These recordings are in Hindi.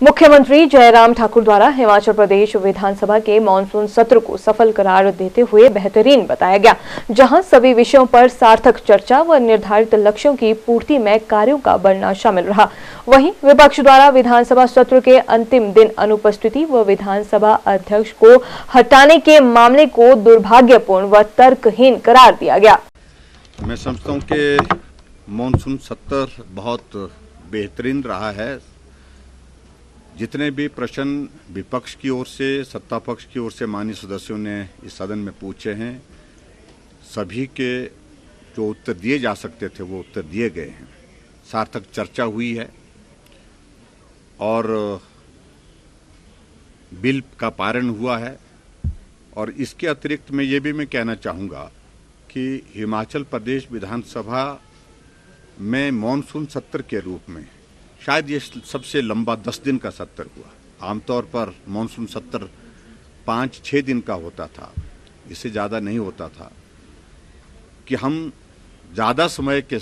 मुख्यमंत्री जयराम ठाकुर द्वारा हिमाचल प्रदेश विधानसभा के मानसून सत्र को सफल करार देते हुए बेहतरीन बताया गया, जहाँ सभी विषयों पर सार्थक चर्चा व निर्धारित लक्ष्यों की पूर्ति में कार्यों का बढ़ना शामिल रहा। वहीं विपक्ष द्वारा विधानसभा सत्र के अंतिम दिन अनुपस्थिति व विधानसभा अध्यक्ष को हटाने के मामले को दुर्भाग्यपूर्ण व तर्कहीन करार दिया गया। मैं समझता हूँ कि मानसून सत्र बहुत बेहतरीन रहा है जितने भी प्रश्न विपक्ष की ओर से, सत्ता पक्ष की ओर से माननीय सदस्यों ने इस सदन में पूछे हैं, सभी के जो उत्तर दिए जा सकते थे, वो उत्तर दिए गए हैं। सार्थक चर्चा हुई है और बिल का पारण हुआ है। और इसके अतिरिक्त मैं ये भी मैं कहना चाहूँगा कि हिमाचल प्रदेश विधानसभा में मॉनसून सत्र के रूप में शायद ये सबसे लंबा दस दिन का सत्र हुआ। आमतौर पर मानसून सत्र पाँच छः दिन का होता था। इससे ज़्यादा नहीं होता था कि हम ज़्यादा समय के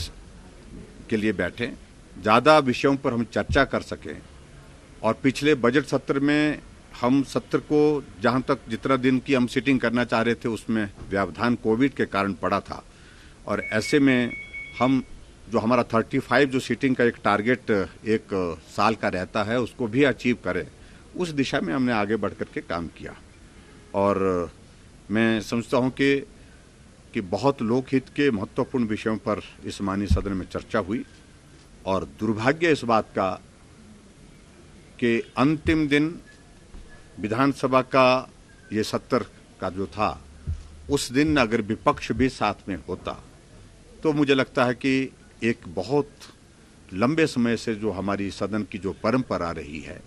के लिए बैठें, ज़्यादा विषयों पर हम चर्चा कर सकें। और पिछले बजट सत्र में हम सत्र को जहाँ तक जितना दिन की हम सिटिंग करना चाह रहे थे, उसमें व्यवधान कोविड के कारण पड़ा था। और ऐसे में हम जो हमारा 35 जो सीटिंग का एक टारगेट एक, साल का रहता है, उसको भी अचीव करें, उस दिशा में हमने आगे बढ़ कर के काम किया। और, मैं समझता हूँ कि कि बहुत लोकहित के महत्वपूर्ण विषयों पर इस माननीय सदन में चर्चा हुई, और दुर्भाग्य इस बात का कि अंतिम दिन विधानसभा का ये सत्र का जो था, उस दिन अगर विपक्ष भी साथ में होता तो मुझे लगता है कि एक बहुत लंबे समय से जो हमारी सदन की जो परंपरा रही है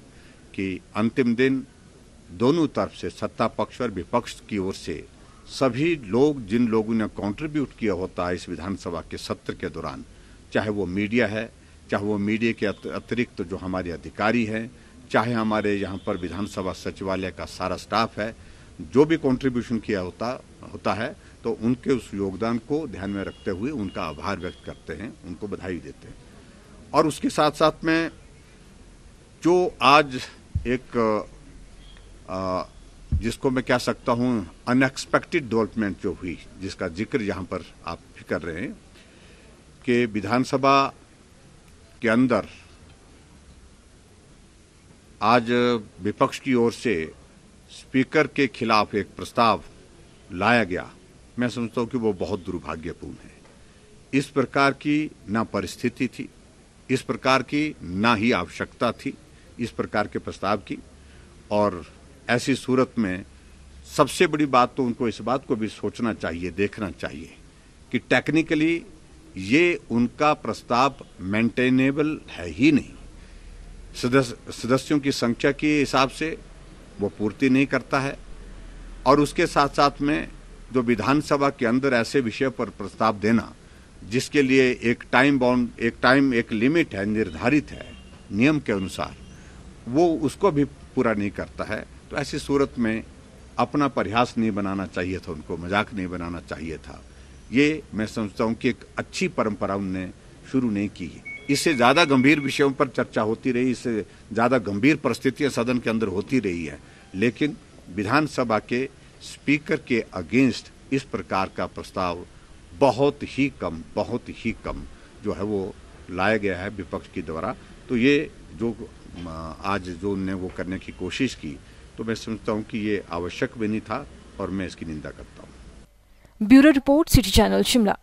कि अंतिम दिन दोनों तरफ़ से सत्ता पक्ष और विपक्ष की ओर से सभी लोग, जिन लोगों ने कंट्रीब्यूट किया होता है इस विधानसभा के सत्र के दौरान, चाहे वो मीडिया है, चाहे वो मीडिया के अतिरिक्त तो जो हमारे अधिकारी हैं, चाहे हमारे यहाँ पर विधानसभा सचिवालय का सारा स्टाफ है, जो भी कंट्रीब्यूशन किया होता होता है तो उनके उस योगदान को ध्यान में रखते हुए उनका आभार व्यक्त करते हैं उनको बधाई देते हैं। और उसके साथ साथ में जो आज एक आ, जिसको मैं कह सकता हूँ अनएक्सपेक्टेड डेवलपमेंट जो हुई जिसका ज़िक्र यहाँ पर आप भी कर रहे हैं कि विधानसभा के अंदर आज विपक्ष की ओर से स्पीकर के खिलाफ एक प्रस्ताव लाया गया, मैं समझता हूँ कि वो बहुत दुर्भाग्यपूर्ण है। इस प्रकार की ना परिस्थिति थी, इस प्रकार की ना ही आवश्यकता थी, इस प्रकार के प्रस्ताव की। और ऐसी सूरत में सबसे बड़ी बात तो उनको इस बात को भी सोचना चाहिए, देखना चाहिए कि टेक्निकली ये उनका प्रस्ताव मेंटेनेबल है ही नहीं। सदस्य, सदस्यों की संख्या के हिसाब से वो पूर्ति नहीं करता है। और उसके साथ साथ में जो विधानसभा के अंदर ऐसे विषय पर प्रस्ताव देना, जिसके लिए एक टाइम बाउंड एक टाइम एक लिमिट है, निर्धारित है, नियम के अनुसार, वो उसको भी पूरा नहीं करता है। तो ऐसी सूरत में अपना प्रयास नहीं बनाना चाहिए था उनको, मज़ाक नहीं बनाना चाहिए था। ये मैं समझता हूँ कि एक अच्छी परंपरा उनने शुरू नहीं की इससे ज़्यादा गंभीर विषयों पर चर्चा होती रही, इससे ज़्यादा गंभीर परिस्थितियाँ सदन के अंदर होती रही है। लेकिन विधानसभा के स्पीकर के अगेंस्ट इस प्रकार का प्रस्ताव बहुत ही कम, बहुत ही कम जो है वो लाया गया है विपक्ष के द्वारा। तो ये जो आज जो उनने वो करने की कोशिश की तो मैं समझता हूँ कि ये आवश्यक भी नहीं था और मैं इसकी निंदा करता हूँ। Bureau report, city channel, Shimla.